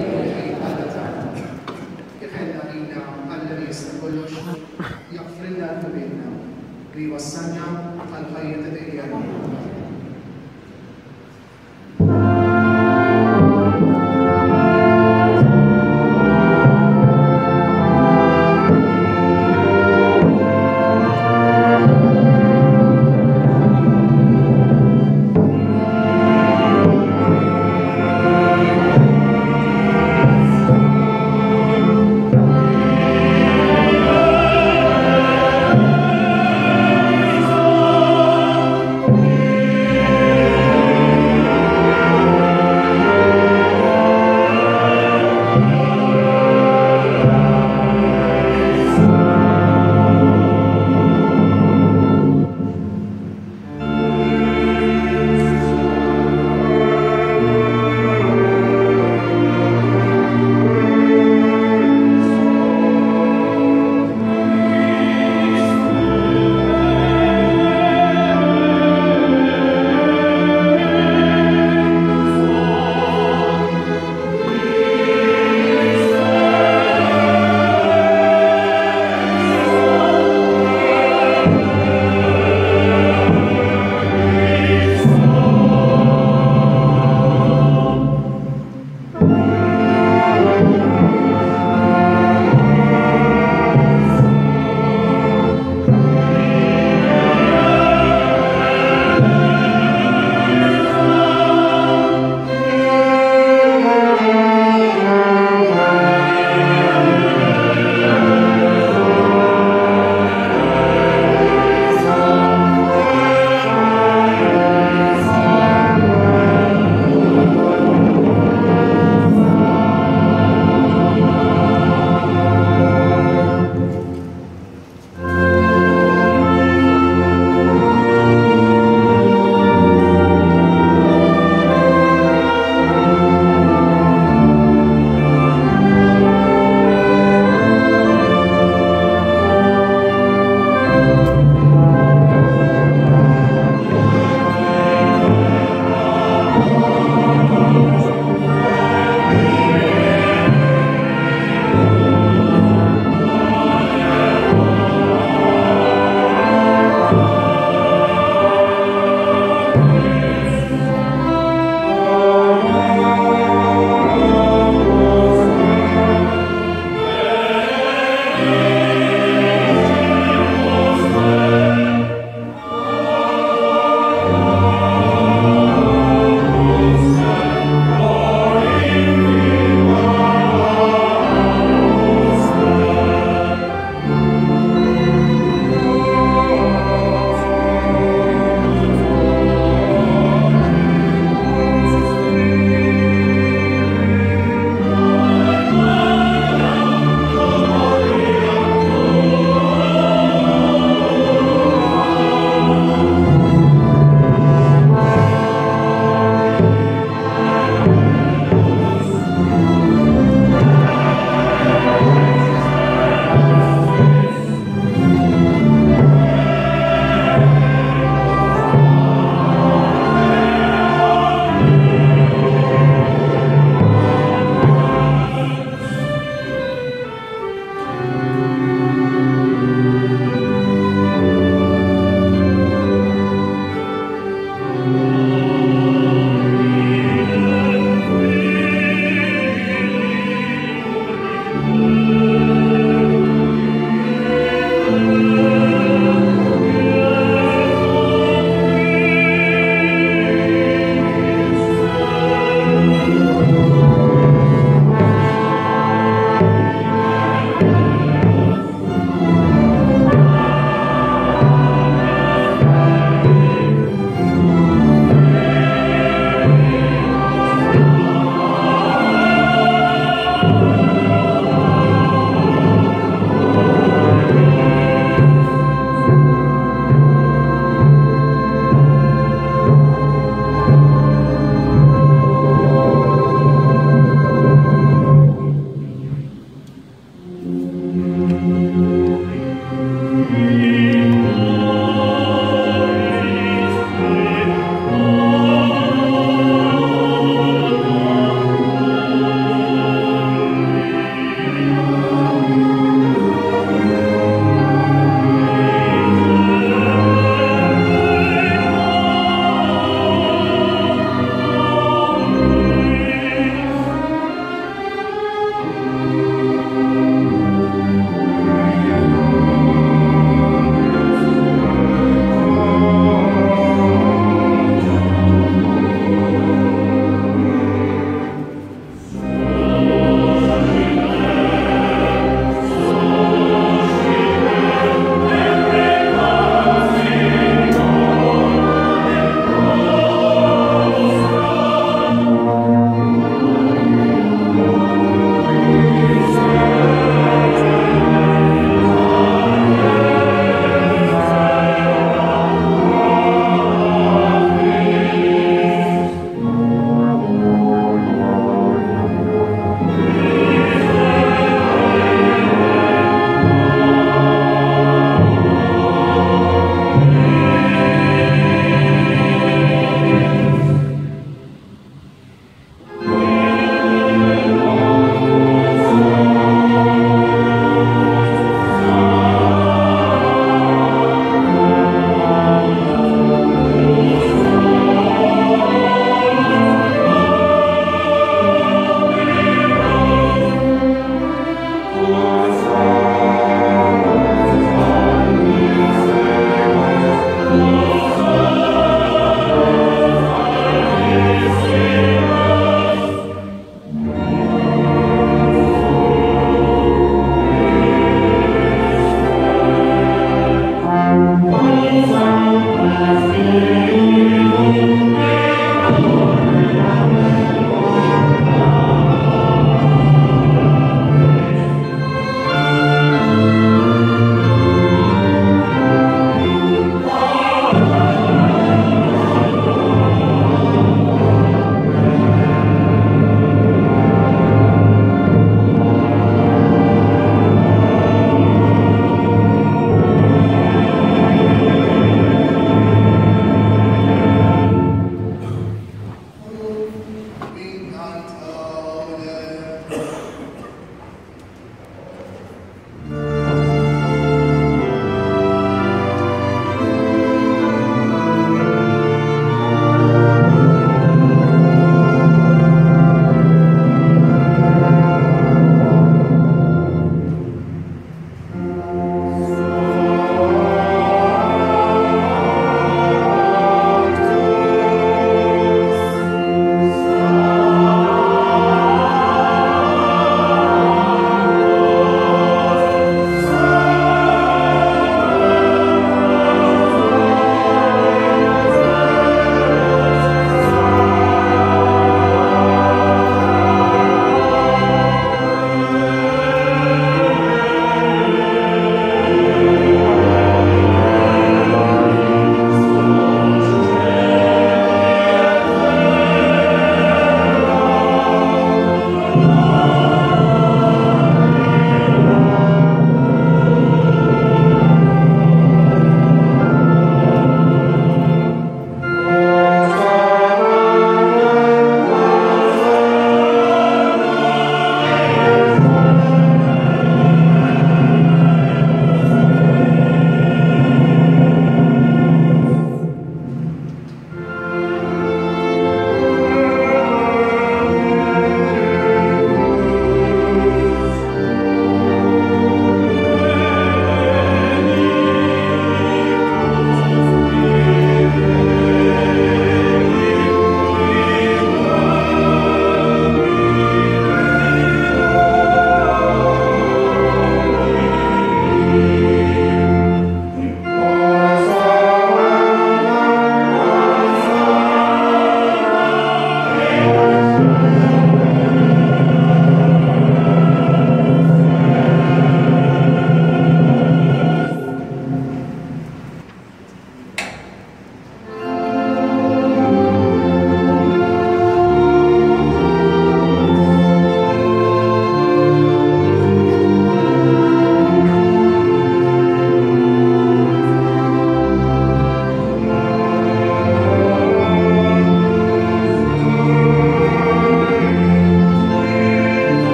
Ifħedna għalina għalli jisna kollox jaffrinna l-bibina li wassanna għal-ħajja ta'